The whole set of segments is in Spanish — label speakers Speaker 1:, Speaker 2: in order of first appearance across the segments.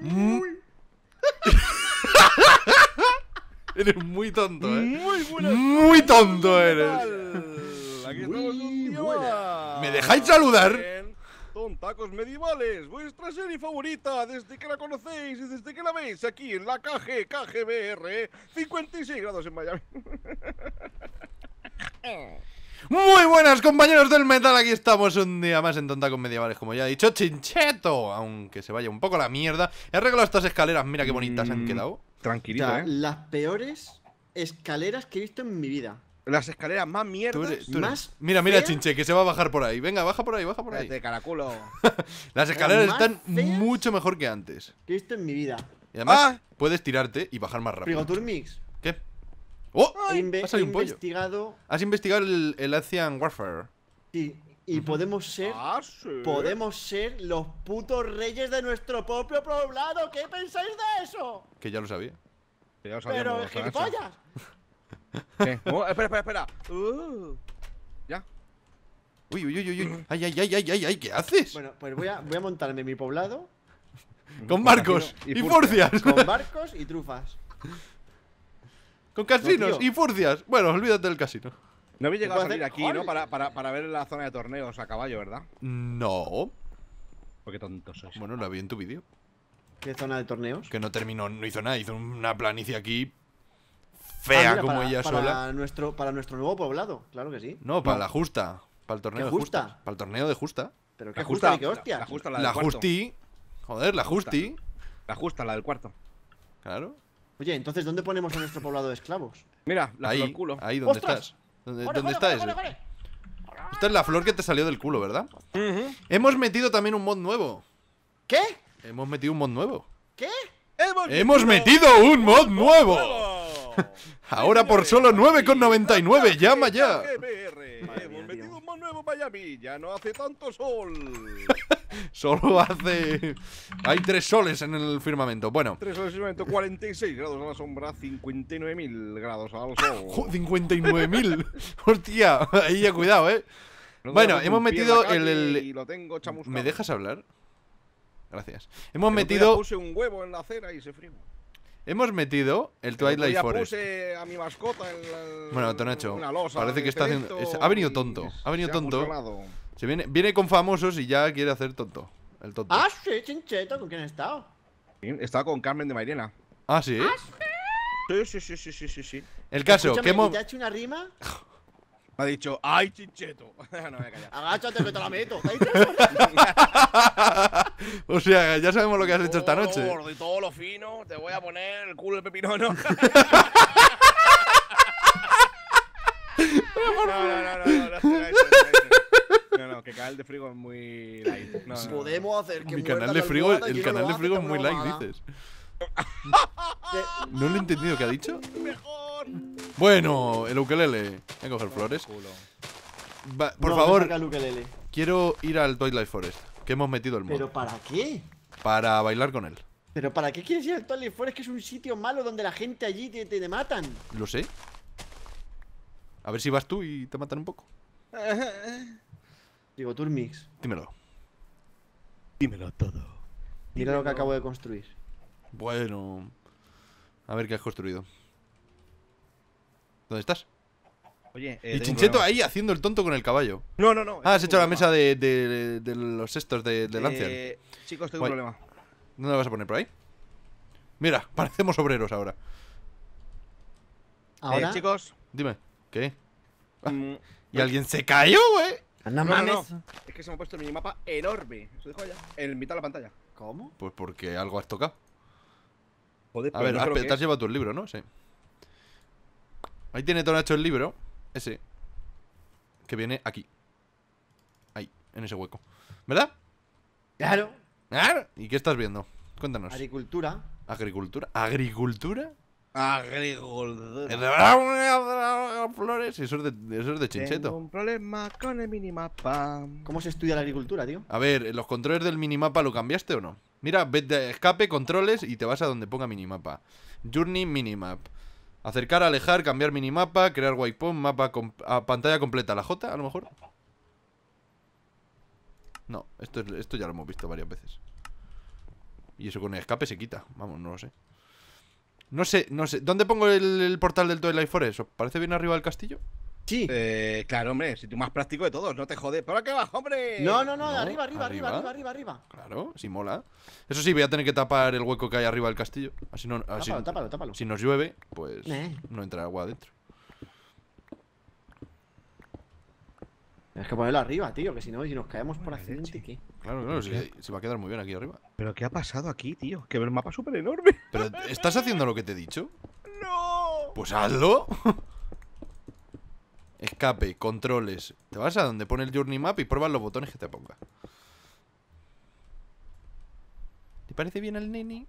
Speaker 1: Muy. eres muy tonto, ¿eh?
Speaker 2: Muy buenas.
Speaker 1: Muy tonto
Speaker 2: ¿Qué
Speaker 1: eres.
Speaker 2: Aquí
Speaker 3: Muy.
Speaker 1: ¿Me dejáis saludar?
Speaker 2: Tontacos medievales, vuestra serie favorita desde que la conocéis y desde que la veis aquí en la KG, KGBR, 56 grados en Miami.
Speaker 1: Muy buenas compañeros del metal, aquí estamos un día más en Tonta con Medievales, como ya he dicho, Chincheto, aunque se vaya un poco la mierda. He arreglado estas escaleras, mira qué bonitas han
Speaker 2: Mm.
Speaker 1: quedado.
Speaker 3: O
Speaker 2: Tranquilito,
Speaker 3: sea,
Speaker 2: eh.
Speaker 3: las peores escaleras que he visto en mi vida.
Speaker 2: Las escaleras más
Speaker 1: Tú
Speaker 2: mierdas.
Speaker 1: eres- tú eres-
Speaker 3: Más
Speaker 1: Mira, mira,
Speaker 3: fea.
Speaker 1: Chinche, que se va a bajar por ahí. Venga, baja por ahí, baja por ahí.
Speaker 2: De caraculo.
Speaker 1: Las escaleras están
Speaker 3: feas.
Speaker 1: mucho mejor que antes.
Speaker 3: Que he visto en mi vida.
Speaker 1: Y además,
Speaker 2: Ah.
Speaker 1: puedes tirarte y bajar más rápido.
Speaker 3: Frigotour Mix.
Speaker 1: ¿Qué? ¡Oh!
Speaker 3: He, inve-
Speaker 1: Ha salido
Speaker 3: he
Speaker 1: un pollo.
Speaker 3: investigado.
Speaker 1: Has investigado el, el Ancient Warfare.
Speaker 3: Sí, y podemos ser.
Speaker 2: Ah, sí.
Speaker 3: Podemos ser los putos reyes de nuestro propio poblado. ¿Qué pensáis de eso?
Speaker 1: Que ya lo sabía.
Speaker 2: Ya lo sabíamos,
Speaker 3: Pero, gilipollas.
Speaker 2: ¿Qué? Oh, espera, espera, espera. Uh. Ya.
Speaker 1: Uy, uy, uy, uy, uy. Ay, ay, ay, ay, ay, ay, ¿qué haces?
Speaker 3: Bueno, pues voy a, voy a montarme mi poblado
Speaker 1: con barcos
Speaker 2: Y
Speaker 1: y,
Speaker 2: furcias.
Speaker 3: con barcos y trufas.
Speaker 1: Con casinos
Speaker 3: No,
Speaker 1: y furcias. Bueno, olvídate del casino.
Speaker 2: No habéis llegado a salir aquí, ¿no? Para, para, para ver la zona de torneos a caballo, ¿verdad?
Speaker 1: No.
Speaker 2: Porque sois.
Speaker 1: Bueno, lo vi en tu vídeo.
Speaker 3: ¿Qué zona de torneos?
Speaker 1: Que no terminó, no hizo nada. Hizo una planicie aquí
Speaker 3: Ah,
Speaker 1: fea
Speaker 3: mira,
Speaker 1: como
Speaker 3: para,
Speaker 1: ella
Speaker 3: para
Speaker 1: sola.
Speaker 3: Nuestro, para nuestro nuevo poblado, claro que sí.
Speaker 1: No, para la justa. Para el torneo
Speaker 3: ¿Qué
Speaker 1: de
Speaker 3: justa?
Speaker 1: justa. Para el torneo de justa.
Speaker 3: Pero qué
Speaker 2: La
Speaker 3: justa,
Speaker 2: justa,
Speaker 3: qué hostias.
Speaker 2: La justa, la,
Speaker 1: La
Speaker 2: del cuarto.
Speaker 1: justi. Joder, la justi.
Speaker 2: La justa, la del cuarto.
Speaker 1: Claro.
Speaker 3: Oye, entonces, ¿dónde ponemos a nuestro poblado de esclavos?
Speaker 2: Mira, la
Speaker 1: Ahí,
Speaker 2: flor culo.
Speaker 1: ahí donde
Speaker 3: ¡Ostras!
Speaker 1: estás. ¿Dónde,
Speaker 3: ¡Jore,
Speaker 1: dónde está! Esta es la flor que te salió del culo, ¿verdad? Hemos metido también un mod nuevo.
Speaker 3: ¿Qué?
Speaker 1: Hemos metido un mod nuevo.
Speaker 3: ¿Qué?
Speaker 1: ¡Hemos metido un mod nuevo! Ahora por solo 9,99. Llama ya.
Speaker 2: Miami. Ya no hace tanto sol.
Speaker 1: Solo hace. Hay tres soles en el firmamento. Bueno,
Speaker 2: 3 al 46 grados a la sombra, 59.000 grados al sol.
Speaker 1: jo, 59.000. Hostia, ahí ya cuidado, eh.
Speaker 2: No
Speaker 1: Bueno, hemos
Speaker 2: en
Speaker 1: metido el- el-
Speaker 2: Y lo tengo chamuscado.
Speaker 1: ¿Me dejas hablar? Gracias. Hemos
Speaker 2: El día
Speaker 1: metido.
Speaker 2: puse un huevo en la acera y se frío.
Speaker 1: Hemos metido el
Speaker 2: El
Speaker 1: Twilight
Speaker 2: día
Speaker 1: Forest.
Speaker 2: puse a mi mascota en la-
Speaker 1: Bueno, Tonacho,
Speaker 2: una losa
Speaker 1: parece que está haciendo- es- ha venido tonto, ha venido
Speaker 2: se
Speaker 1: tonto. Se viene, viene con famosos y ya quiere hacer tonto. El tonto.
Speaker 3: Ah, sí, chincheto, ¿con quién has estado?
Speaker 2: Estaba con Carmen de Mairena.
Speaker 1: Ah, sí.
Speaker 2: Sí, sí, sí, sí, sí, sí, sí.
Speaker 1: El caso,
Speaker 3: Escúchame,
Speaker 1: que hemos.
Speaker 3: ¿y ¿Te ha hecho una rima?
Speaker 2: Me ha dicho, ¡ay, chicheto! no me.
Speaker 3: Agáchate que te la meto.
Speaker 1: o sea, ya sabemos lo que has hecho esta noche.
Speaker 2: Todo gordo y todo lo fino, te voy a poner el culo de pepinono. no, no, no, no, no, no, no, que canal de frigo es muy light. No,
Speaker 3: Podemos hacer que
Speaker 1: Mi canal de frigo, el canal de frigo es muy light, dices. No lo he entendido, ¿qué ha dicho?
Speaker 2: Mejor.
Speaker 1: Bueno, el ukelele. Voy a coger flores. Va, por
Speaker 3: No,
Speaker 1: favor, quiero ir al Twilight Forest. Que hemos metido el mod.
Speaker 3: ¿Pero para qué?
Speaker 1: Para bailar con él.
Speaker 3: ¿Pero para qué quieres ir al Twilight Forest? Que es un sitio malo donde la gente allí te, te, te matan.
Speaker 1: Lo sé. A ver si vas tú y te matan un poco.
Speaker 3: Digo, Turmix,
Speaker 1: Dímelo.
Speaker 2: Dímelo todo.
Speaker 3: mira lo que acabo de construir.
Speaker 1: Bueno. A ver qué has construido. ¿Dónde estás?
Speaker 2: Oye,
Speaker 1: y
Speaker 2: eh, un
Speaker 1: Chincheto ahí haciendo el tonto con el caballo.
Speaker 2: No, no, no.
Speaker 1: Ah, has hecho la mesa de, de- de los estos de, de Lancian.
Speaker 2: Eh, chicos, tengo
Speaker 1: Guay.
Speaker 2: un problema.
Speaker 1: ¿Dónde la vas a poner? ¿Por ahí? Mira, parecemos obreros ahora.
Speaker 3: Ahora,
Speaker 2: Eh, chicos.
Speaker 1: Dime, ¿qué?
Speaker 2: mm,
Speaker 1: ¿Y alguien se cayó, güey?
Speaker 3: anda
Speaker 2: no, no. Es que se me ha puesto el minimapa enorme. ¿Se dejo ya? En mitad de la pantalla.
Speaker 3: ¿Cómo?
Speaker 1: Pues porque algo has tocado.
Speaker 2: Joder,
Speaker 1: A ver,
Speaker 2: no
Speaker 1: has,
Speaker 2: lo
Speaker 1: te has llevado tú el libro, ¿no? Sí. Ahí tiene Tonacho el libro. Ese. Que viene aquí. Ahí, en ese hueco. ¿Verdad?
Speaker 3: Claro.
Speaker 1: ¿Ah? ¿Y qué estás viendo? Cuéntanos.
Speaker 3: Agricultura.
Speaker 1: ¿Agricultura? ¿Agricultura?
Speaker 2: Agricultura.
Speaker 1: Flores, eso es de, eso es de
Speaker 2: Tengo
Speaker 1: chincheto.
Speaker 2: un problema con el minimapa.
Speaker 3: ¿Cómo se estudia la agricultura, tío?
Speaker 1: A ver, ¿los controles del minimapa lo cambiaste o no? Mira, vete escape, controles y te vas a donde ponga minimapa. Journey, minimap. Acercar, alejar, cambiar minimapa, crear waypoint, mapa a pantalla completa. ¿La J, a lo mejor? No, esto, es- esto ya lo hemos visto varias veces. Y eso con el escape se quita. Vamos, no lo sé. No sé, no sé. ¿Dónde pongo el, el portal del Twilight Forest? ¿Os parece bien arriba del castillo?
Speaker 3: Sí.
Speaker 2: Eh, claro, hombre, si tú más práctico de todos, no te jodes. ¿Por qué abajo, hombre?
Speaker 3: No, no, no,
Speaker 1: no,
Speaker 3: arriba, arriba, arriba,
Speaker 1: arriba.
Speaker 3: arriba, arriba, arriba.
Speaker 1: Claro, sí mola. Eso sí, voy a tener que tapar el hueco que hay arriba del castillo. Así no. Así,
Speaker 3: Tápalo, tápalo, tápalo.
Speaker 1: Si nos llueve, pues
Speaker 3: Eh.
Speaker 1: no entra agua adentro.
Speaker 3: Tienes que ponerlo arriba, tío, que si no, si nos caemos por accidente. ¿qué?
Speaker 1: Claro, claro, sí, se va a quedar muy bien aquí arriba.
Speaker 2: ¿Pero qué ha pasado aquí, tío? Que el mapa es súper enorme.
Speaker 1: Pero, ¿estás haciendo lo que te he dicho?
Speaker 2: ¡No!
Speaker 1: Pues hazlo. Escape, controles. Te vas a donde pone el Journey Map y pruebas los botones que te ponga. ¿Te parece bien el nene?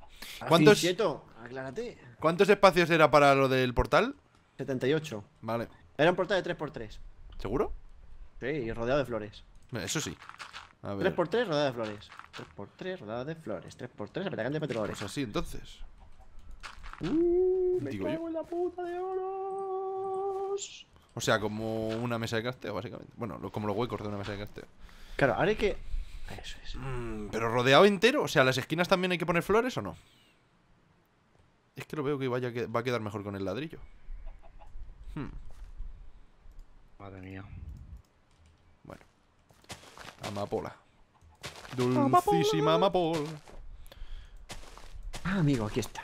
Speaker 1: ¿Cuántos,
Speaker 3: Quieto, aclárate.
Speaker 1: ¿Cuántos espacios era para lo del portal?
Speaker 3: 78.
Speaker 1: Vale.
Speaker 3: Era un portal de 3x3.
Speaker 1: ¿Seguro?
Speaker 3: Sí, y rodeado de flores.
Speaker 1: Eso sí. A ver.
Speaker 3: 3x3 rodeado de flores. 3x3 rodeado de flores. 3x3 atacante de petróleo.
Speaker 1: Pues así, entonces.
Speaker 3: Uh, me
Speaker 1: Digo
Speaker 3: cago
Speaker 1: yo.
Speaker 3: en la puta de oros.
Speaker 1: O sea, como una mesa de casteo, básicamente. Bueno, lo- como los huecos de una mesa de casteo.
Speaker 3: Claro, ahora hay que. Eso es.
Speaker 1: Mm, pero rodeado entero, o sea, las esquinas también hay que poner flores o no? Es que lo veo que vaya que va a quedar mejor con el ladrillo. Hmm,
Speaker 2: Madre mía.
Speaker 1: bueno. Amapola. Dulcísima amapola.
Speaker 3: Ah, amigo, aquí está.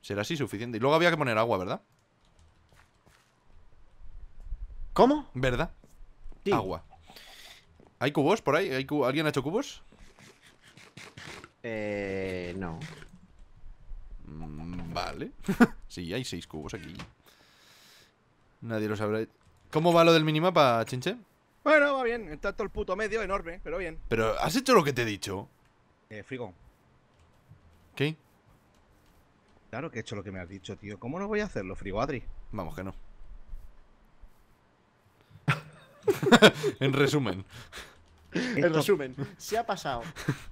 Speaker 1: Será así suficiente. Y luego había que poner agua, ¿verdad?
Speaker 3: ¿Cómo?
Speaker 1: ¿Verdad?
Speaker 3: Sí.
Speaker 1: Agua. ¿Hay cubos por ahí? ¿Hay cu- ¿Alguien ha hecho cubos?
Speaker 3: Eh. No.
Speaker 1: Mm, Vale. sí, hay seis cubos aquí. Nadie lo sabrá. ¿Cómo va lo del minimapa, chinche?
Speaker 2: Bueno, va bien. Está todo el puto medio enorme, pero bien.
Speaker 1: Pero, ¿has hecho lo que te he dicho?
Speaker 2: Eh, Frigo.
Speaker 1: ¿Qué?
Speaker 2: Claro que he hecho lo que me has dicho, tío. ¿Cómo no voy a hacerlo, Frigo Adri?
Speaker 1: Vamos que no. en resumen.
Speaker 3: En resumen, se ha pasado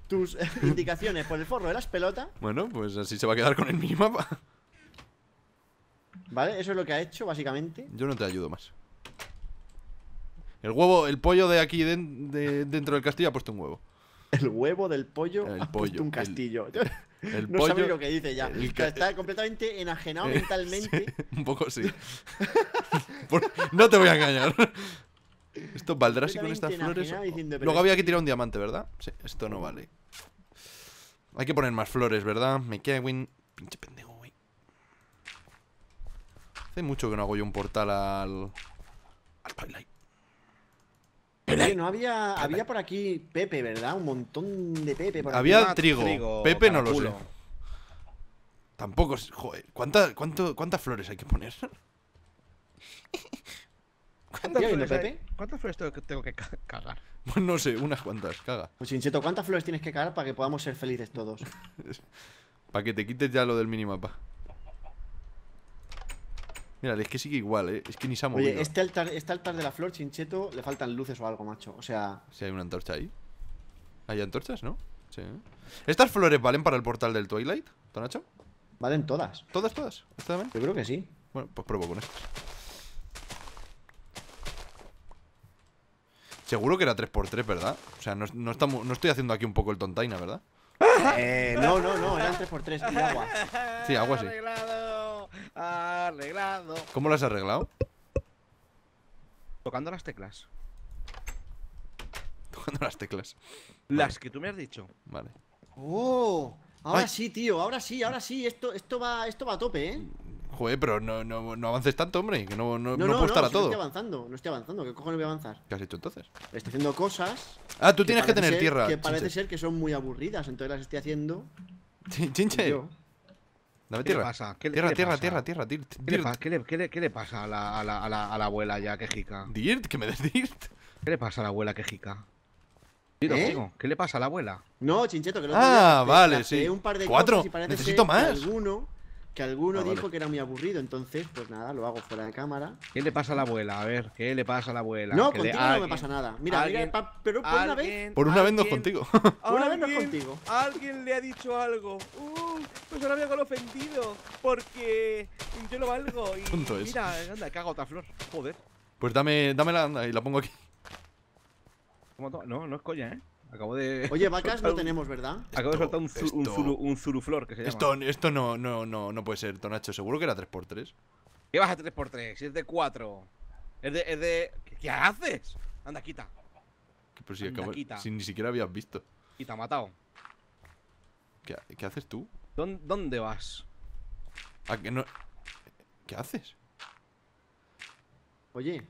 Speaker 3: tus indicaciones por el forro de las pelotas,
Speaker 1: Bueno, pues así se va a quedar con el minimapa.
Speaker 3: ¿vale? Eso es lo que ha hecho, básicamente.
Speaker 1: Yo no te ayudo más. El huevo, el pollo de aquí de- dentro del castillo ha puesto un huevo.
Speaker 3: El huevo del pollo
Speaker 1: El
Speaker 3: ha
Speaker 1: pollo,
Speaker 3: puesto un castillo.
Speaker 1: El
Speaker 3: no
Speaker 1: pollo.
Speaker 3: sabe lo que dice ya.
Speaker 1: el
Speaker 3: está completamente enajenado
Speaker 1: Eh,
Speaker 3: mentalmente.
Speaker 1: sí, un poco sí. Por- no te voy a engañar. Esto valdrá así con estas flores. Luego había que tirar un diamante, ¿verdad? Sí, esto no vale. Hay que poner más flores, ¿verdad? Me en. Pinche pendejo, güey. Hace mucho que no hago yo un portal al. Al Twilight.
Speaker 3: Oye, no había, había por aquí Pepe, ¿verdad? Un montón de Pepe por aquí.
Speaker 1: Había
Speaker 2: Ah,
Speaker 1: trigo.
Speaker 2: trigo,
Speaker 1: Pepe no lo sé. Tampoco. es- Joder, ¿cuánta- cuánto- ¿cuántas flores hay que poner?
Speaker 2: ¿Cuántas
Speaker 3: ¿Ya viendo
Speaker 2: flores hay-
Speaker 3: Pepe?
Speaker 2: ¿Cuántas flores tengo que, tengo que ca- cagar?
Speaker 1: Pues no sé, unas cuantas, caga.
Speaker 3: Pues Chincheto, ¿cuántas flores tienes que cagar para que podamos ser felices todos?
Speaker 1: Para que te quites ya lo del minimapa. Mira, es que sigue igual, ¿eh? Es que ni se ha movido.
Speaker 3: Oye, este altar, este altar de la flor, Chincheto, le faltan luces o algo, macho. O sea,
Speaker 1: Si hay una antorcha ahí. ¿Hay antorchas, no? Sí. ¿Estas flores valen para el portal del Twilight, Tonacho?
Speaker 3: valen todas.
Speaker 1: ¿Todas, todas? ¿Esta también?
Speaker 3: Yo creo que sí.
Speaker 1: Bueno, pues pruebo con estas. Seguro que era 3x3, ¿verdad? O sea, no, no estamos, no estoy haciendo aquí un poco el tontaina, ¿verdad?
Speaker 3: Eh, no, no, no, eran 3x3 y agua.
Speaker 1: Sí, agua sí.
Speaker 2: Arreglado. Arreglado.
Speaker 1: ¿Cómo lo has arreglado?
Speaker 2: Tocando las teclas.
Speaker 1: Tocando las teclas.
Speaker 2: Las que tú me has dicho.
Speaker 1: Vale.
Speaker 3: ¡Oh! Ahora
Speaker 1: Ay.
Speaker 3: sí, tío, ahora sí, ahora sí. Esto, esto, va, esto va a tope, ¿eh?
Speaker 1: Joder, pero no, no, no avances tanto, hombre, que no, no,
Speaker 3: No,
Speaker 1: no,
Speaker 3: no,
Speaker 1: puedo estar a
Speaker 3: si no
Speaker 1: todo.
Speaker 3: estoy avanzando, no estoy avanzando. ¿Qué cojones voy a avanzar?
Speaker 1: ¿Qué has hecho entonces?
Speaker 3: Estoy haciendo cosas.
Speaker 1: Ah, tú tienes que tener
Speaker 3: ser-
Speaker 1: tierra.
Speaker 3: Que parece
Speaker 1: Chinche.
Speaker 3: ser que son muy aburridas, entonces las estoy haciendo.
Speaker 1: Chin- Chinche,
Speaker 3: yo.
Speaker 1: dame
Speaker 2: ¿Qué le
Speaker 1: tierra.
Speaker 2: pasa? ¿Qué le-
Speaker 1: tierra,
Speaker 2: qué le
Speaker 1: tierra,
Speaker 2: pasa?
Speaker 1: tierra, tierra, tir-
Speaker 2: ¿Qué le, qué le- qué le- qué le pasa a la, a la- a la- a la abuela ya quejica?
Speaker 1: Dirt, que me des dirt.
Speaker 2: ¿Qué le pasa a la abuela quejica?
Speaker 3: ¿Eh?
Speaker 2: ¿Qué le pasa a la abuela?
Speaker 3: No, Chincheto, que no
Speaker 1: Ah, vale, sí.
Speaker 3: Un par de
Speaker 1: Cuatro. Necesito más.
Speaker 3: Alguno, que alguno
Speaker 1: Ah, vale.
Speaker 3: dijo que era muy aburrido, entonces, pues nada, lo hago fuera de cámara.
Speaker 2: ¿Qué le pasa a la abuela? A ver, ¿qué le pasa a la abuela?
Speaker 3: No,
Speaker 2: Que le-
Speaker 3: contigo no me pasa nada. Mira,
Speaker 2: alguien-
Speaker 3: mira, pero por una vez.
Speaker 1: Por una vez no es contigo.
Speaker 3: Por una vez no es contigo.
Speaker 2: Alguien le ha dicho algo. Uh, pues ahora me hago el ofendido. Porque yo lo valgo. Y
Speaker 1: es.
Speaker 2: mira, anda, caga otra flor. Joder.
Speaker 1: Pues dame, dámela anda, y la pongo aquí.
Speaker 2: ¿Cómo to- No, no es coña, ¿eh? Acabo de.
Speaker 3: Oye, vacas no
Speaker 2: un-
Speaker 3: tenemos, ¿verdad?
Speaker 2: Acabo de
Speaker 1: Esto-
Speaker 2: soltar un, zu- un,
Speaker 1: esto-
Speaker 2: zulu, un zuruflor que se llama.
Speaker 1: Esto, esto no, no, no, no puede ser, Tonacho. Seguro que era 3x3.
Speaker 2: ¿Qué vas a 3x3? Si es de 4. Es de. Es de... ¿Qué, qué haces? Anda, quita.
Speaker 1: Pero si,
Speaker 2: Anda,
Speaker 1: acabo-
Speaker 2: quita.
Speaker 1: si ni siquiera habías visto.
Speaker 2: Quita, matado.
Speaker 1: ¿Qué, qué haces tú?
Speaker 2: ¿Dónde, ¿Dónde vas?
Speaker 1: ¿A que no... ¿Qué haces?
Speaker 3: Oye,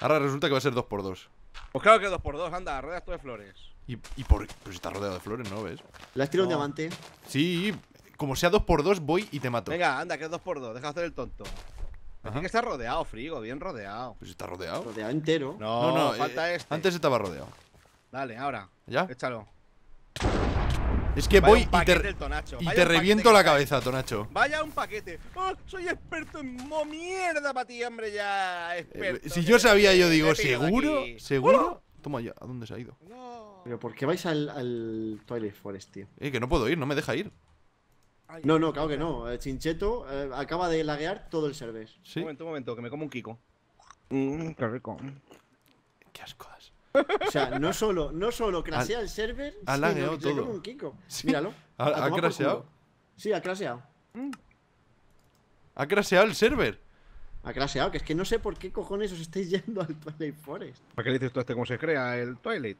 Speaker 1: Ahora resulta que va a ser 2x2.
Speaker 2: Pues claro que 2x2, anda, rodeas tú de flores.
Speaker 1: ¿Y, y por Pero si está rodeado de flores, ¿no ves?
Speaker 3: le has tirado
Speaker 2: No.
Speaker 3: un diamante.
Speaker 1: Sí, como sea 2x2, voy y te mato.
Speaker 2: Venga, anda, que es 2x2, deja de hacer el tonto. Tiene que estar rodeado, frigo, bien rodeado.
Speaker 1: Pues está rodeado.
Speaker 3: Rodeado entero.
Speaker 2: No,
Speaker 1: No, no,
Speaker 2: falta
Speaker 1: eh,
Speaker 2: este.
Speaker 1: Antes estaba rodeado.
Speaker 2: Dale, ahora.
Speaker 1: ¿Ya?
Speaker 2: Échalo.
Speaker 1: Es que
Speaker 2: Vaya
Speaker 1: voy y te,
Speaker 2: el tonacho,
Speaker 1: y te reviento la cabeza, Tonacho.
Speaker 2: Vaya un paquete. Oh, soy experto en mo mierda para ti, hombre, ya.
Speaker 1: Eh, si yo
Speaker 2: te-
Speaker 1: sabía, yo digo, ¿seguro?
Speaker 2: aquí.
Speaker 1: ¿Seguro? Toma ya, ¿a dónde se ha ido?
Speaker 2: No.
Speaker 3: Pero ¿por qué vais al, al Twilight Forest, tío?
Speaker 1: Eh, que no puedo ir, no me deja ir.
Speaker 2: Ay,
Speaker 3: No, no, claro que no. Eh, Chincheto eh, acaba de laguear todo el server.
Speaker 1: Sí.
Speaker 2: Un momento, un momento, que me como un Kiko. Mmm, qué rico.
Speaker 1: Qué ascodas.
Speaker 3: O sea, no solo, no solo crasea el server,
Speaker 1: ha
Speaker 3: sino
Speaker 1: lagueado todo.
Speaker 3: un Kiko.
Speaker 1: Sí.
Speaker 3: Míralo.
Speaker 1: ¿Ha- ha.
Speaker 3: Sí, ha craseado.
Speaker 1: Ha craseado el server.
Speaker 3: Ha craseado, que es que no sé por qué cojones os estáis yendo al Twilight Forest.
Speaker 2: ¿Para qué le dices tú a este cómo se crea el Twilight?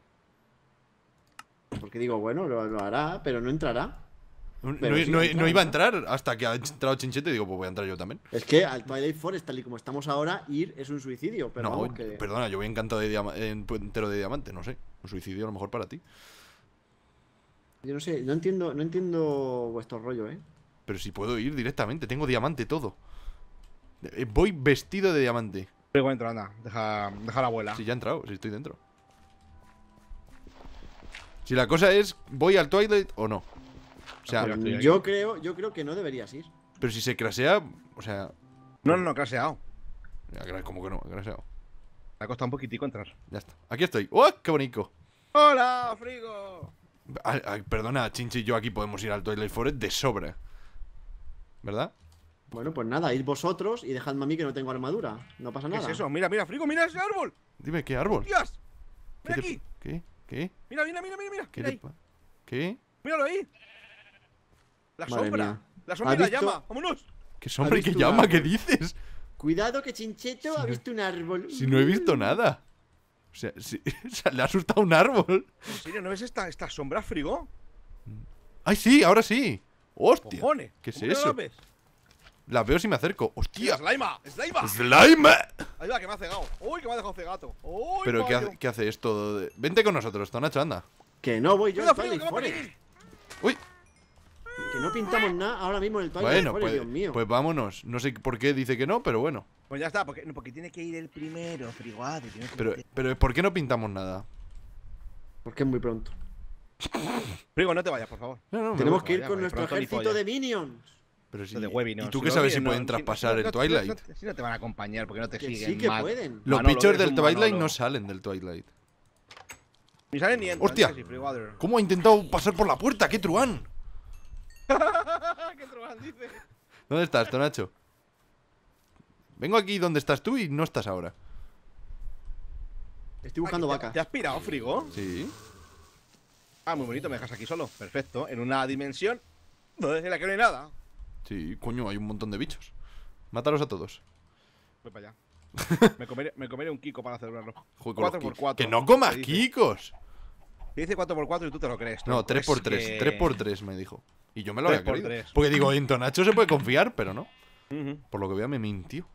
Speaker 3: Porque digo, bueno, lo, lo hará, pero no entrará.
Speaker 1: No,
Speaker 3: Pero sí,
Speaker 1: iba a entrar hasta que ha entrado Chinchete y digo, pues voy a entrar yo también.
Speaker 3: Es que al Twilight Forest, tal y como estamos ahora, ir es un suicidio. Pero
Speaker 1: no,
Speaker 3: vamos, que...
Speaker 1: perdona, yo voy encantado de entero de diamante, no sé. Un suicidio a lo mejor para ti.
Speaker 3: Yo no sé, no entiendo, no entiendo vuestro rollo, ¿eh?
Speaker 1: Pero si puedo ir directamente, tengo diamante todo. Eh, Voy vestido de diamante.
Speaker 2: Frigo, entra, anda. Deja, deja a la abuela.
Speaker 1: Si ya he entrado, si estoy dentro. Si la cosa es, ¿voy al Twilight o no? O sea.
Speaker 3: Yo creo, yo creo que no deberías ir.
Speaker 1: pero si se crasea, o sea,
Speaker 2: No, no, no, craseado.
Speaker 1: como que no, craseado.
Speaker 2: Me ha costado un poquitico entrar.
Speaker 1: Ya está. Aquí estoy. ¡Oh, qué bonito!
Speaker 2: ¡Hola, Frigo!
Speaker 1: Ay, ay, perdona, Chinchi y yo aquí podemos ir al Twilight Forest de sobra. ¿Verdad?
Speaker 3: Bueno, pues nada, id vosotros y dejadme a mí que no tengo armadura. No pasa
Speaker 2: ¿Qué
Speaker 3: nada.
Speaker 2: es eso? Mira, mira, Frigo, mira ese árbol.
Speaker 1: Dime, ¿qué árbol?
Speaker 2: ¡Dios!
Speaker 1: ¿Qué?
Speaker 2: Mira
Speaker 1: te-
Speaker 2: aquí.
Speaker 1: ¿Qué? ¿Qué?
Speaker 2: Mira, mira, mira, mira, mira.
Speaker 1: ¿Qué?
Speaker 2: Mira ahí.
Speaker 1: ¿Qué?
Speaker 2: Míralo ahí. La
Speaker 3: Madre
Speaker 2: sombra.
Speaker 3: mía.
Speaker 2: La sombra
Speaker 3: ¿Ha
Speaker 2: y la
Speaker 3: visto?
Speaker 2: llama. ¡Vámonos!
Speaker 1: ¿Qué sombra y qué llama? ¿Qué dices?
Speaker 3: Cuidado que Chincheto ha visto un árbol.
Speaker 1: Si no he visto nada. O sea, si- o sea, le ha asustado un árbol.
Speaker 2: ¿En serio no ves esta, esta sombra, Frigo?
Speaker 1: ¡Ay, sí! Ahora sí. ¡Hostia!
Speaker 2: ¡Cojones!
Speaker 1: ¿Qué es
Speaker 2: ¿Cómo que no
Speaker 1: eso?
Speaker 2: la ves?
Speaker 1: La veo si me acerco. ¡Hostia!
Speaker 2: ¡Slima! ¡Slima!
Speaker 1: ¡Slime!
Speaker 2: Ahí va, que me ha cegado. ¡Uy, que me ha dejado cegato! ¡Uy,
Speaker 1: ¿Pero qué hace, qué hace esto? de- Vente con nosotros, Tonacho, anda.
Speaker 3: Que no voy yo
Speaker 2: Cuidado, Frigo, que va.
Speaker 1: ¡Uy!
Speaker 3: Que no pintamos nada ahora mismo en el Twilight
Speaker 1: Bueno, pues,
Speaker 3: Dios mío.
Speaker 1: pues vámonos. No sé por qué dice que no, pero bueno.
Speaker 2: Pues ya está, porque, no, porque tiene que ir el primero, Friguado. Tiene que
Speaker 1: Pero, pero ¿por qué no pintamos nada?
Speaker 3: Porque es muy pronto.
Speaker 2: Frigo, no te vayas, por favor.
Speaker 1: No, no,
Speaker 3: Tenemos
Speaker 1: voy.
Speaker 3: que ir
Speaker 2: vaya,
Speaker 3: con
Speaker 2: vaya,
Speaker 3: nuestro ejército de minions.
Speaker 1: Pero si,
Speaker 2: de Webinar.
Speaker 1: ¿Y tú qué sabes si pueden
Speaker 2: no-
Speaker 1: traspasar el
Speaker 2: no-
Speaker 1: Twilight?
Speaker 2: Si no te van a acompañar porque no te
Speaker 3: Que
Speaker 2: siguen.
Speaker 3: sí que
Speaker 2: mal.
Speaker 3: pueden.
Speaker 1: Los
Speaker 2: Manolo,
Speaker 1: bichos
Speaker 2: eres
Speaker 1: del Twilight
Speaker 2: Manolo.
Speaker 1: no salen del Twilight.
Speaker 2: Ni salen ni entran.
Speaker 1: ¡Hostia! ¿Cómo ha intentado pasar por la puerta? ¡Qué truán!
Speaker 2: ¿Qué truán dice?
Speaker 1: ¿Dónde estás, Tonacho? Vengo aquí donde estás tú y no estás ahora.
Speaker 3: Estoy buscando
Speaker 2: Aquí, ¿te-
Speaker 3: vacas.
Speaker 2: ¿Te has pirado, Frigo?
Speaker 1: Sí.
Speaker 2: Ah, muy bonito, me dejas aquí solo. Perfecto. En una dimensión en la que no hay nada.
Speaker 1: Sí, coño, hay un montón de bichos. Mátalos a todos.
Speaker 2: Voy para allá. me, comeré, me comeré un Kiko para celebrarlo.
Speaker 1: Joder, con los
Speaker 2: 4 por
Speaker 1: kikos.
Speaker 2: 4.
Speaker 1: ¡Que no comas kikos!
Speaker 2: Te dice 4x4 y tú te lo crees.
Speaker 1: No,
Speaker 2: tronco.
Speaker 1: 3x3.
Speaker 2: Es que-
Speaker 1: 3x3 me dijo. Y yo me lo había
Speaker 2: 3 por
Speaker 1: creído.
Speaker 2: 3.
Speaker 1: Porque digo, en Tonacho se puede confiar, pero no. Por lo que veo me mintió.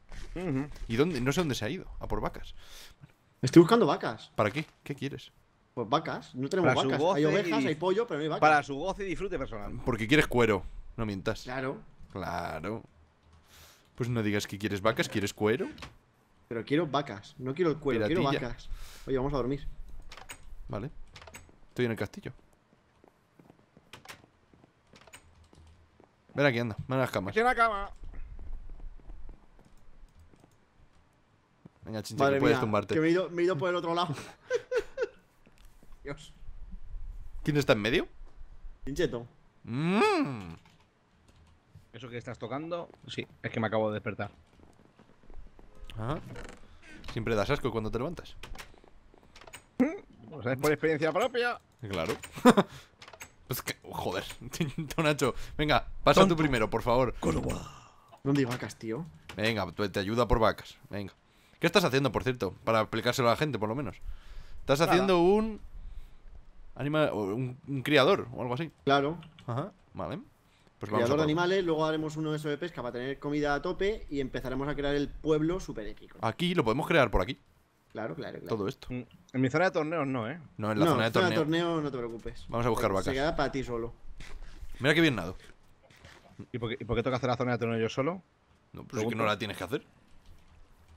Speaker 1: ¿Y dónde? No sé dónde se ha ido. A por vacas.
Speaker 3: Estoy buscando vacas.
Speaker 1: ¿Para qué? ¿Qué quieres?
Speaker 3: Pues vacas. No tenemos
Speaker 2: Para
Speaker 3: vacas. Hay ovejas,
Speaker 2: y-
Speaker 3: hay pollo, pero no hay vacas.
Speaker 2: Para su goce y disfrute personal.
Speaker 1: Porque quieres cuero. No mientas.
Speaker 3: Claro.
Speaker 1: Claro. Pues no digas que quieres vacas, quieres cuero.
Speaker 3: Pero quiero vacas. No quiero el cuero, quiero vacas. Oye, vamos a dormir.
Speaker 1: Vale. Estoy en el castillo. Ven aquí, anda. Ven a las camas.
Speaker 2: Aquí en la cama.
Speaker 1: Venga, chincha,
Speaker 3: Madre
Speaker 1: que puedes
Speaker 3: mía,
Speaker 1: tumbarte.
Speaker 3: que me he, ido, me he ido por el otro lado. Dios.
Speaker 1: ¿Quién está en medio?
Speaker 3: Pincheto.
Speaker 1: Mmm.
Speaker 2: ¿Eso que estás tocando? Sí, es que me acabo de despertar.
Speaker 1: Ajá. Siempre das asco cuando te levantas.
Speaker 2: Lo sabes por experiencia propia.
Speaker 1: Claro. pues que, joder, Tonacho. Venga, pasa tú primero, por favor.
Speaker 3: ¿Dónde hay vacas, tío?
Speaker 1: Venga, te ayuda por vacas. Venga. ¿Qué estás haciendo, por cierto? Para explicárselo a la gente, por lo menos. Estás
Speaker 2: Nada.
Speaker 1: haciendo un. Anima... o Un, un criador o algo así.
Speaker 3: Claro.
Speaker 1: Ajá, vale. Pues vamos a
Speaker 3: Criador de animales, luego haremos uno de esos de pesca para tener comida a tope y empezaremos a crear el pueblo súper épico.
Speaker 1: Aquí lo podemos crear por aquí.
Speaker 3: Claro, claro, claro.
Speaker 1: Todo esto.
Speaker 2: Mm, En mi zona de torneos no, ¿eh?
Speaker 1: No, en la
Speaker 3: no,
Speaker 1: zona de torneo.
Speaker 3: no te preocupes.
Speaker 1: Vamos a buscar vacas.
Speaker 3: Se queda para ti solo.
Speaker 1: Mira qué bien nado.
Speaker 2: ¿Y por, qué, y por qué tengo que hacer la zona de torneos yo solo?
Speaker 1: No, pues es que no la tienes que hacer.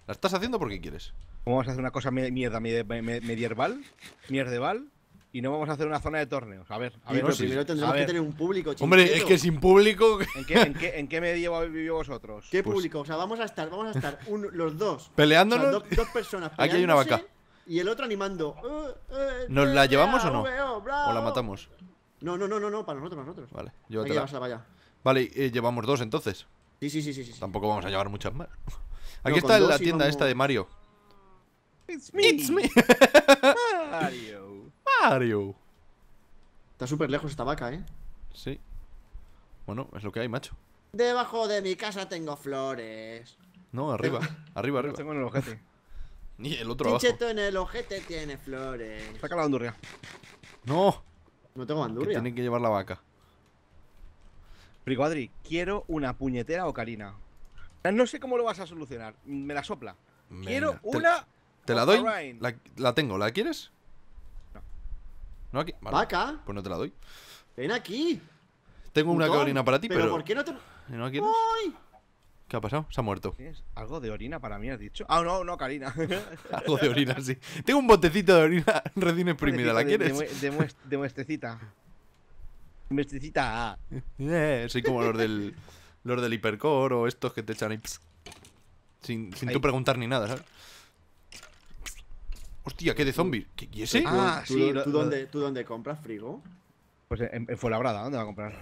Speaker 1: La estás haciendo porque quieres.
Speaker 2: ¿Cómo vamos a hacer una cosa mi- mierda, mie- me- me- medieval? Mierdeval. Y no vamos a hacer una zona de torneos. A ver, a ver.
Speaker 3: pero
Speaker 1: sí.
Speaker 3: primero tendremos
Speaker 2: A
Speaker 3: que
Speaker 2: ver.
Speaker 3: tener un público,
Speaker 1: Hombre,
Speaker 3: chincheto.
Speaker 1: es que sin público.
Speaker 2: ¿En qué, en qué, en qué habéis vivido vosotros?
Speaker 3: ¿Qué
Speaker 1: Pues-
Speaker 3: público? O sea, vamos a estar, vamos a estar un- los dos. O sea,
Speaker 1: Peleándonos.
Speaker 3: dos, dos personas
Speaker 1: Aquí hay una vaca.
Speaker 3: Y el otro animando.
Speaker 1: ¿Nos la llevamos o no? ¿O la matamos?
Speaker 3: No, no, no, no, no, para nosotros, para nosotros.
Speaker 1: Vale,
Speaker 3: allá.
Speaker 1: Vale, eh, llevamos dos entonces.
Speaker 3: Sí, sí, sí, sí.
Speaker 1: Tampoco vamos a llevar muchas más. Aquí está la tienda
Speaker 3: vamos-
Speaker 1: esta de Mario.
Speaker 2: It's
Speaker 1: It's me.
Speaker 2: Mario.
Speaker 1: Mario.
Speaker 3: Está súper lejos esta vaca, ¿eh?
Speaker 1: Sí. Bueno, es lo que hay, macho.
Speaker 3: Debajo de mi casa tengo flores.
Speaker 1: No, arriba. Arriba,
Speaker 2: Lo
Speaker 1: arriba.
Speaker 2: tengo en el ojete.
Speaker 1: Y el otro abajo.
Speaker 3: Chincheto en el ojete tiene flores.
Speaker 2: Saca la bandurria.
Speaker 1: No,
Speaker 3: No tengo
Speaker 1: que
Speaker 3: bandurria.
Speaker 1: tienen que llevar la vaca.
Speaker 2: Fricuadri, quiero una puñetera ocarina. No sé cómo lo vas a solucionar. Me la sopla. Quiero
Speaker 1: te-
Speaker 2: una.
Speaker 1: ¿Te la doy? La, la tengo, ¿la quieres?
Speaker 2: No.
Speaker 1: ¿No aquí? Vale.
Speaker 3: Vaca,
Speaker 1: Pues no te la doy.
Speaker 3: ven aquí.
Speaker 1: Tengo una orina para ti, pero.
Speaker 3: ¿por qué no te.?
Speaker 1: ¿No la quieres?
Speaker 3: ¡Ay!
Speaker 1: ¿Qué ha pasado? Se ha muerto.
Speaker 2: ¿Tienes algo de orina para mí, has dicho? Ah, no, no, Karina.
Speaker 1: Algo de orina, sí. Tengo un botecito de orina recién exprimida, ¿la
Speaker 2: De- de
Speaker 1: quieres?
Speaker 2: De, muest- de muestrecita. Muestrecita.
Speaker 1: Eh, soy como los del. Los del hipercore o estos que te echan ahí. ps, Sin, sin tú preguntar ni nada, ¿sabes? Hostia, ¿qué de zombie? ¿Qué, ¿Y ese?
Speaker 2: Ah,
Speaker 3: ¿Tú,
Speaker 2: sí,
Speaker 3: tú dónde, ¿Tú dónde compras frigo?
Speaker 2: Pues en, en Fuenlabrada, ¿dónde va a comprar?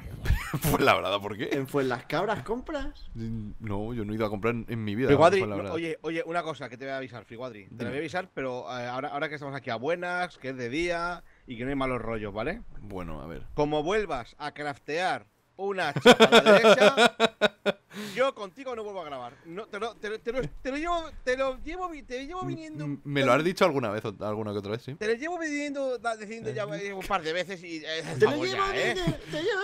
Speaker 1: La verdad, ¿por qué?
Speaker 3: ¿En Fuenlascabras compras?
Speaker 1: No, yo no he ido a comprar en, en mi vida.
Speaker 2: Friguadri,
Speaker 1: verdad.
Speaker 2: oye, oye, una cosa que te voy a avisar, Friguadri. Te la voy a avisar, pero eh, ahora, ahora que estamos aquí a buenas, que es de día y que no hay malos rollos, ¿vale?
Speaker 1: Bueno, a ver.
Speaker 2: Como vuelvas a craftear una hacha a la derecha, yo contigo no vuelvo a grabar. No, te, lo, te, lo- te lo- te lo llevo, te lo llevo, te llevo viniendo.
Speaker 1: M- Me lo has dicho alguna vez, o- alguna que otra vez, sí.
Speaker 2: Te lo llevo viniendo, diciendo ya eh, un par de veces y. eh,
Speaker 3: Te lo llevo,
Speaker 2: ya, ¿eh?
Speaker 3: te llevo,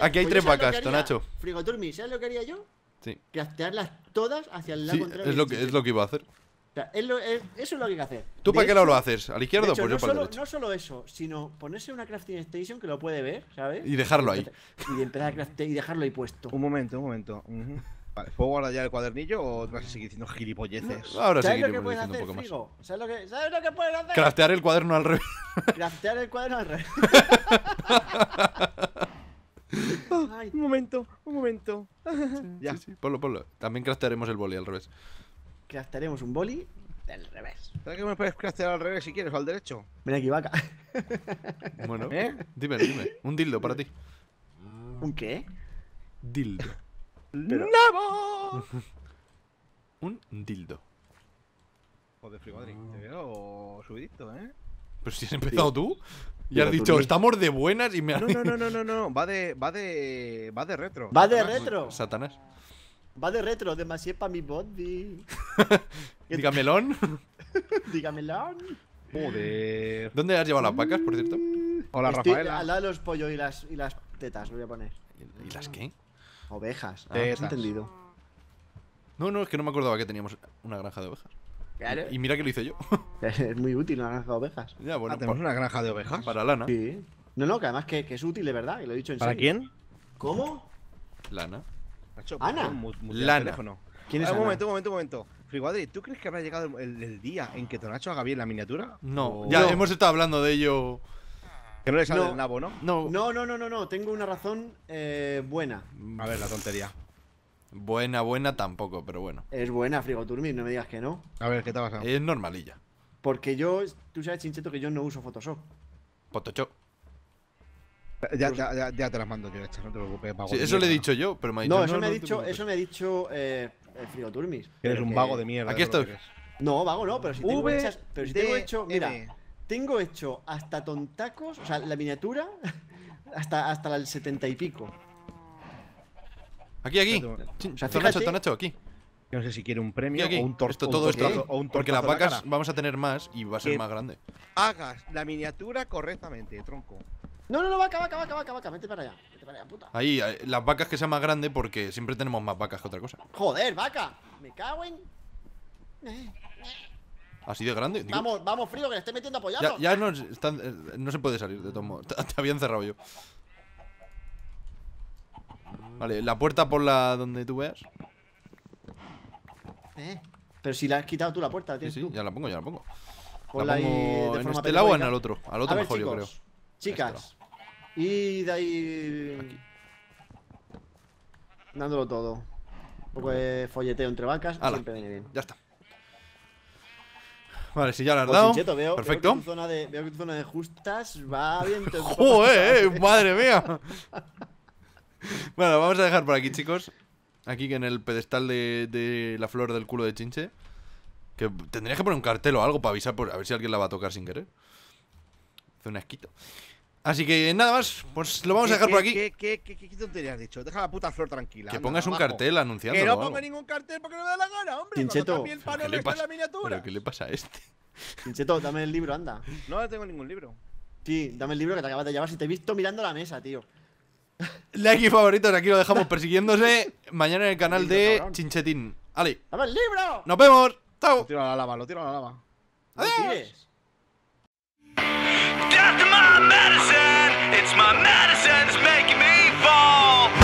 Speaker 1: Aquí hay
Speaker 3: Pues
Speaker 1: tres
Speaker 3: yo, ¿sabes lo
Speaker 1: vacas? Tonacho.
Speaker 3: Frigoturmi, ¿sabes lo que haría yo?
Speaker 1: Sí.
Speaker 3: Craftearlas todas hacia el lado
Speaker 1: Sí,
Speaker 3: contrario.
Speaker 1: es lo, que, es lo que iba a hacer.
Speaker 3: O sea, es lo- es- eso es lo que hay que hacer.
Speaker 1: ¿Tú
Speaker 3: De
Speaker 1: para qué lado lo haces? ¿Al izquierdo?
Speaker 3: hecho,
Speaker 1: Pues yo
Speaker 3: no,
Speaker 1: para el
Speaker 3: solo,
Speaker 1: derecho.
Speaker 3: no solo eso, sino ponerse una crafting station que lo puede ver, ¿sabes?
Speaker 1: Y dejarlo ahí.
Speaker 3: Y empezar a craftear y dejarlo ahí puesto.
Speaker 2: Un momento, un momento. Ujú. Vale, ¿puedo guardar ya el cuadernillo o vas a seguir diciendo gilipolleces?
Speaker 1: Ahora
Speaker 3: ¿Sabes lo que puedes hacer,
Speaker 1: un poco más.
Speaker 3: ¿Sabes lo que, ¿sabes lo que puedes hacer?
Speaker 1: Craftear el cuaderno al revés.
Speaker 3: Craftear el cuaderno al revés. Ay,
Speaker 2: Un momento, un momento. Ya.
Speaker 1: Sí, sí, ponlo, ponlo. También craftearemos el boli al revés.
Speaker 3: Craftearemos un boli del revés.
Speaker 2: ¿Sabes que me puedes craftear al revés si quieres o al derecho?
Speaker 3: Ven aquí, vaca.
Speaker 1: Bueno,
Speaker 2: ¿Eh?
Speaker 1: dime, dime. Un dildo para ti.
Speaker 3: ¿Un qué?
Speaker 1: Dildo.
Speaker 3: Pero-
Speaker 2: ¡Nabo!
Speaker 1: Un dildo.
Speaker 2: Joder, Frigodri, te veo subidito, ¿eh?
Speaker 1: Pero si has empezado tú. Y
Speaker 3: Pero
Speaker 1: has dicho, estamos de buenas y me has
Speaker 2: No, no, no, no, no, no, va de, va de, va de retro.
Speaker 3: Va de
Speaker 2: Satanás.
Speaker 3: retro.
Speaker 1: Satanás.
Speaker 3: Va de retro, demasiado para mi body.
Speaker 1: Dígamelón.
Speaker 3: Dígamelo.
Speaker 2: Joder.
Speaker 1: ¿Dónde has llevado las vacas, por cierto?
Speaker 2: Hola,
Speaker 3: Estoy
Speaker 2: Rafaela.
Speaker 3: al lado de los pollos y las, y las tetas, lo voy a poner.
Speaker 1: ¿Y las qué?
Speaker 3: Ovejas. Ah,
Speaker 2: Tetas.
Speaker 3: ¿has entendido?
Speaker 1: No, no, es que no me acordaba que teníamos una granja de ovejas.
Speaker 3: Claro.
Speaker 1: Y mira que lo hice yo.
Speaker 3: Es muy útil una granja de ovejas.
Speaker 1: ya, bueno,
Speaker 2: Ah, tenemos una granja de ovejas.
Speaker 1: para lana.
Speaker 3: Sí. No, no, que además que, que es útil de verdad, que lo he dicho en
Speaker 2: ¿Para
Speaker 3: serio.
Speaker 2: quién?
Speaker 3: ¿Cómo?
Speaker 1: Lana.
Speaker 2: Nacho,
Speaker 3: Ana.
Speaker 2: mu- el
Speaker 1: Lana.
Speaker 2: teléfono.
Speaker 3: ¿Quién es
Speaker 2: Ah, un
Speaker 3: Ana?
Speaker 2: momento, un momento, un momento. Friguadri, ¿tú crees que habrá llegado el, el día en que Tonacho haga bien la miniatura?
Speaker 1: No,
Speaker 2: O-
Speaker 1: ya
Speaker 3: No.
Speaker 1: hemos estado hablando de ello.
Speaker 2: Que no le sale
Speaker 3: No.
Speaker 2: del nabo, ¿no?
Speaker 1: No.
Speaker 3: No, no, no, no, no. Tengo una razón eh, buena.
Speaker 2: A ver, la tontería.
Speaker 1: Buena, buena tampoco, pero bueno.
Speaker 3: Es buena, Frigoturmi, no me digas que no.
Speaker 2: A ver, ¿qué te ha pasado?
Speaker 1: Es normalilla.
Speaker 3: Porque yo, tú sabes, Chincheto, que yo no uso Photoshop.
Speaker 1: Potocho.
Speaker 2: Ya, ya, ya, ya te las mando yo hechas, no te preocupes. vago
Speaker 1: Sí, eso le he dicho yo, pero me ha dicho.
Speaker 3: No, eso me ha dicho,
Speaker 1: preocupes".
Speaker 3: eso me ha dicho eh, el Frigoturmis.
Speaker 2: Eres un vago de mierda.
Speaker 1: Aquí estoy.
Speaker 3: No, vago no, pero si tengo
Speaker 2: V,
Speaker 3: hechas. Pero si tengo hecho. Mira, tengo hecho hasta tontacos, o sea, la miniatura, hasta, hasta el setenta y pico.
Speaker 1: Aquí, aquí.
Speaker 3: O sea,
Speaker 1: Tonacho,
Speaker 3: fíjate-
Speaker 1: Tonacho, aquí.
Speaker 2: Yo no sé si quiere un premio
Speaker 1: Aquí, aquí.
Speaker 2: o un torto.
Speaker 1: Esto, todo esto.
Speaker 2: o un
Speaker 1: Porque las
Speaker 2: la
Speaker 1: vacas vamos a tener más y va a ser más grande.
Speaker 2: Hagas la miniatura correctamente, tronco.
Speaker 3: No, no, no, vaca, vaca, vaca, vaca, vaca, vete para allá, vete para allá, puta.
Speaker 1: Ahí, eh, las vacas que sean más grandes porque siempre tenemos más vacas que otra cosa.
Speaker 3: Joder, vaca, me cago en.
Speaker 1: Así de grande. digo.
Speaker 3: Vamos, vamos, frío, que le estoy metiendo
Speaker 1: Ya,
Speaker 3: apoyado.
Speaker 1: ya no, eh, no se puede salir, de todos modos. Te, te había encerrado yo. Vale, la puerta por la donde tú veas.
Speaker 3: Eh, Pero si le has quitado tú la puerta, la
Speaker 1: Sí,
Speaker 3: tienes
Speaker 1: sí,
Speaker 3: tú.
Speaker 1: ya la pongo, ya la pongo.
Speaker 3: Ponla
Speaker 1: la
Speaker 3: ahí
Speaker 1: pongo
Speaker 3: de
Speaker 1: en este lado o en el otro. Al otro
Speaker 3: A ver,
Speaker 1: mejor, yo creo.
Speaker 3: Chicas, y de ahí. Dándolo todo. Un poco de folleteo entre vacas,
Speaker 1: Ala.
Speaker 3: siempre viene bien.
Speaker 1: Ya está. Vale, si ya la has dado.
Speaker 3: Veo,
Speaker 1: Perfecto.
Speaker 3: Veo que, tu zona de, veo que tu zona de justas va bien.
Speaker 1: ¡Joder! eh, ¡Madre mía! bueno, vamos a dejar por aquí, chicos. Aquí que en el pedestal de, de la flor del culo de Chinche. Que tendrías que poner un cartel o algo para avisar por, a ver si alguien la va a tocar sin querer. Hace un asquito. Así que nada más, pues lo vamos a
Speaker 2: ¿Qué-
Speaker 1: dejar por aquí.
Speaker 2: ¿Qué, qué, qué, qué, tontería has dicho? Deja la puta flor tranquila.
Speaker 1: Que
Speaker 2: anda,
Speaker 1: pongas un
Speaker 2: abajo.
Speaker 1: cartel anunciando.
Speaker 2: Que no ponga ningún cartel porque no me da la gana, hombre.
Speaker 3: Chincheto.
Speaker 2: Cuando cambie el
Speaker 1: ¿Pero
Speaker 2: panel
Speaker 1: qué le
Speaker 2: este
Speaker 1: pasa?
Speaker 2: la miniatura.
Speaker 1: ¿Pero qué le pasa a este?
Speaker 3: Chincheto, dame el libro, anda.
Speaker 2: No tengo ningún libro.
Speaker 3: Sí, dame el libro que te acabas de llevar. Si te he visto mirando la mesa, tío.
Speaker 1: Like y favoritos, aquí lo dejamos persiguiéndose. Mañana en el canal de
Speaker 3: cabrón.
Speaker 1: Chinchetín. Ale,
Speaker 3: ¡Dame el libro!
Speaker 1: nos vemos.
Speaker 2: Lo
Speaker 1: Chao.
Speaker 2: tiro a la lava, lo tiro a la lava.
Speaker 3: No Death
Speaker 4: to my medicine, it's my medicine's making me fall.